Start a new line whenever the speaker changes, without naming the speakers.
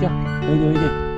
Đối với cái.